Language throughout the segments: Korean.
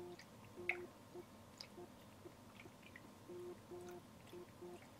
Thank you.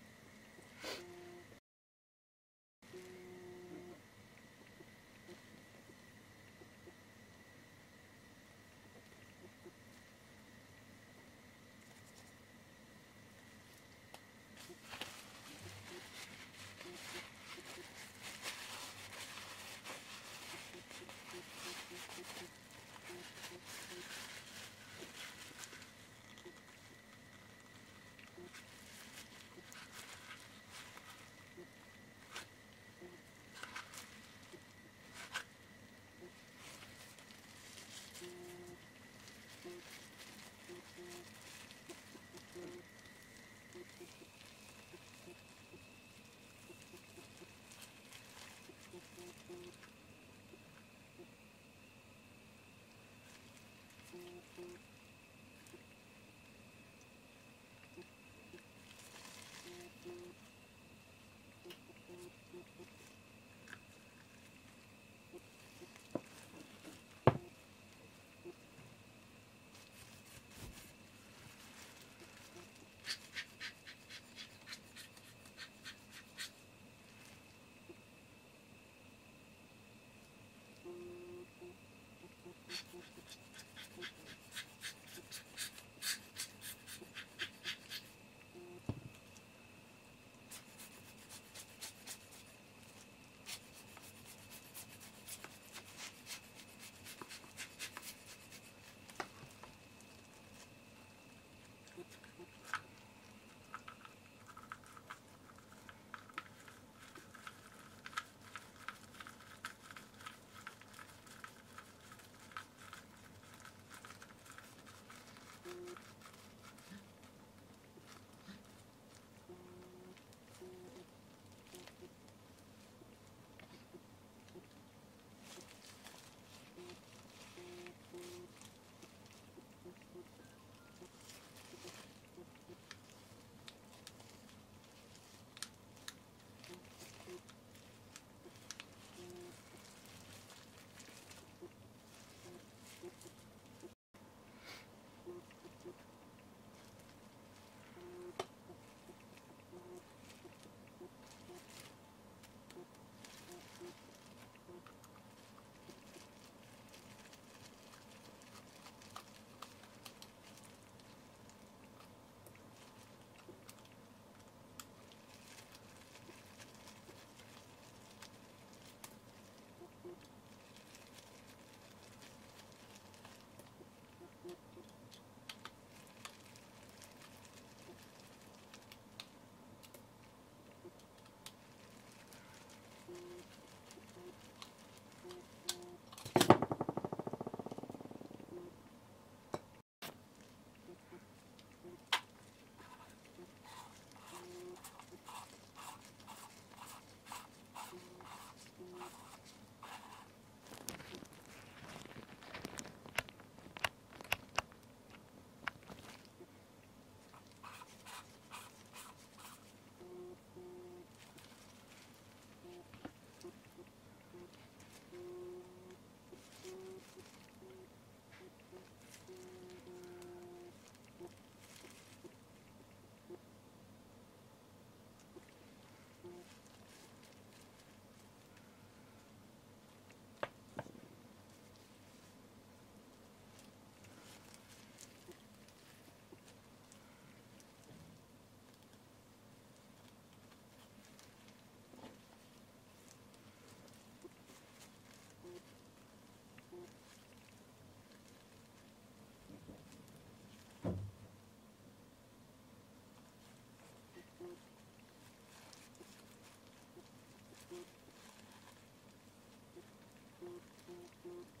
음.